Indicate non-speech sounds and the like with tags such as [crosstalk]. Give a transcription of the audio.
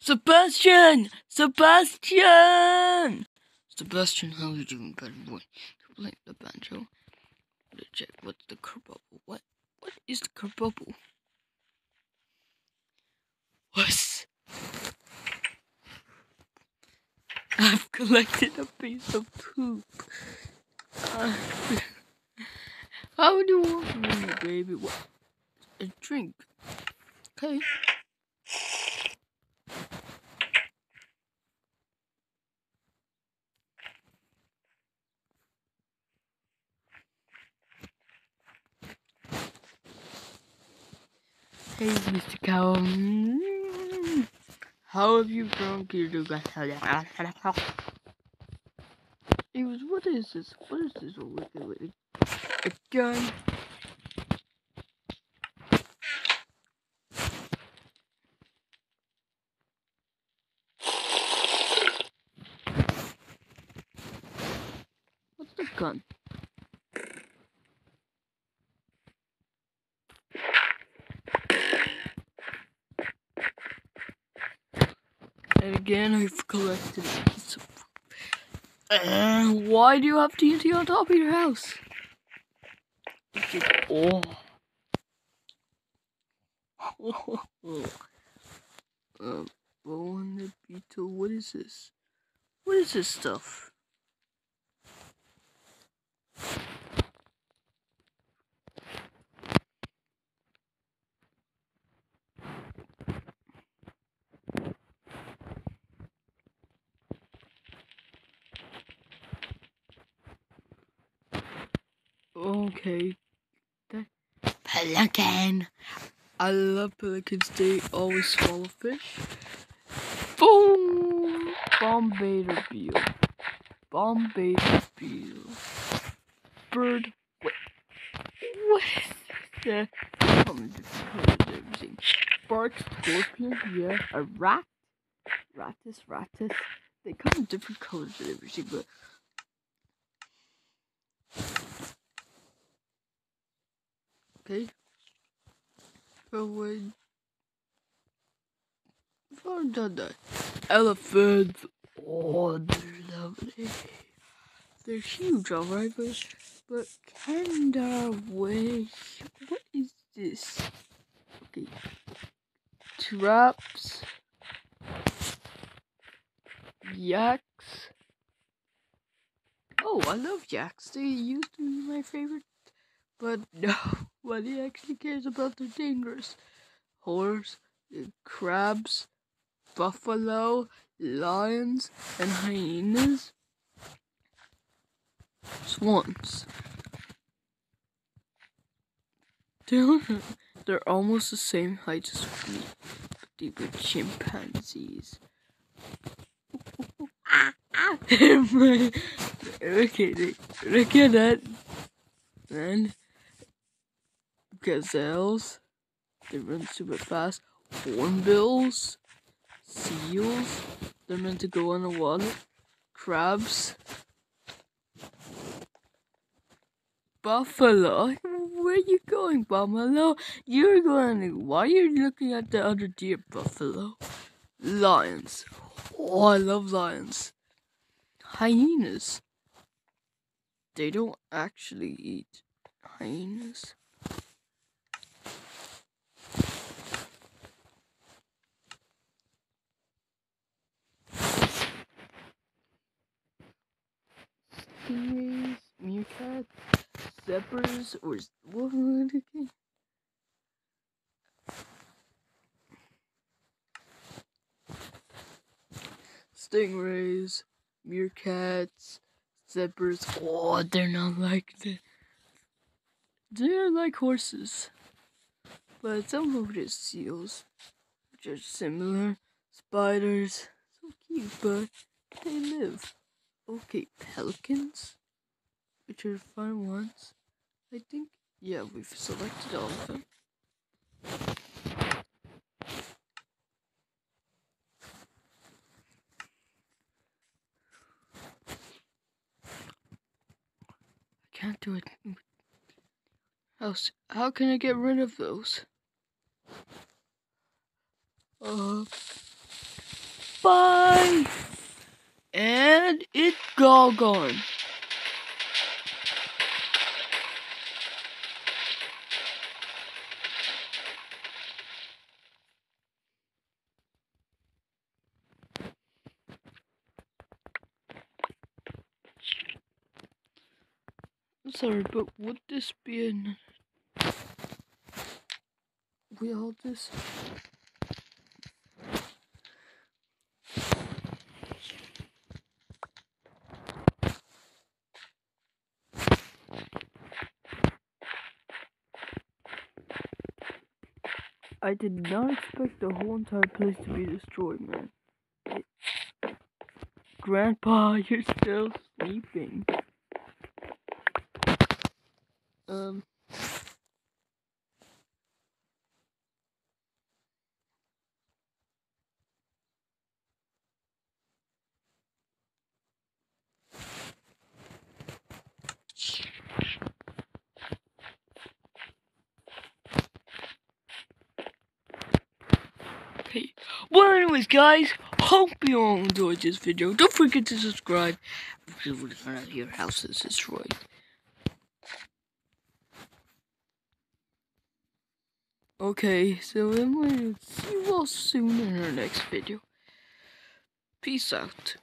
Sebastian! Sebastian! Sebastian, how are you doing, better boy? Playing the banjo. Let's check what's the kerbubble. What? What is the kerbubble? What? I've collected a piece of poop. Uh, how do you want me, baby? What? A drink. Okay. Hey, Mr. Cow. Mm. How have you grown, Kiryu? It was, what is this? What is this? Oh. A gun. What's the gun? And again, I've collected uh, why do you have TNT on top of your house? Oh. uh, bone the beetle. What is this? What is this stuff? Okay. Pelican. I love pelicans. They always swallow fish. Boom! Bombardier beetle. Bombardier beetle. Bird. What? What is that? Come everything. Bark scorpion. Yeah. A rat. Rattus. Rattus. They come in different colors and everything, but Okay. But when done that. Elephants. Oh, they're lovely. They're huge, alright, but but kinda way. What is this? Okay. Traps. Yaks. Oh, I love yaks. They used to be my favorite but [laughs] no, what he actually cares about the dangerous. Horse, crabs, buffalo, lions, and hyenas. Swans. [laughs] They're, almost the same height as me, but they chimpanzees. [laughs] okay, look at that. And gazelles. They run super fast. Hornbills. Seals. They're meant to go on the water. Crabs. Buffalo. [laughs] Where are you going, Buffalo? You're going. Why are you looking at the other deer, Buffalo? Lions. Oh, I love lions. Hyenas. They don't actually eat hyenas. Stingrays, meerkats, zebras, or what? Okay. Stingrays, meerkats, zebras. Oh, they're not like the. They're like horses, but some of it is seals, which are similar. Spiders, so cute, but they live. Okay, pelicans, which are fun ones. I think, yeah, we've selected all of them. I can't do it. Else, how can I get rid of those? Uh, bye! And it's all gone. Sorry, but would this be. We all just... I did not expect the whole entire place to be destroyed, man. Grandpa, [laughs] you're still sleeping. Um. Okay. Well, anyways, guys, hope you all enjoyed this video. Don't forget to subscribe because we're gonna turn out your house is destroyed. Okay, so we'll see you all soon in our next video. Peace out.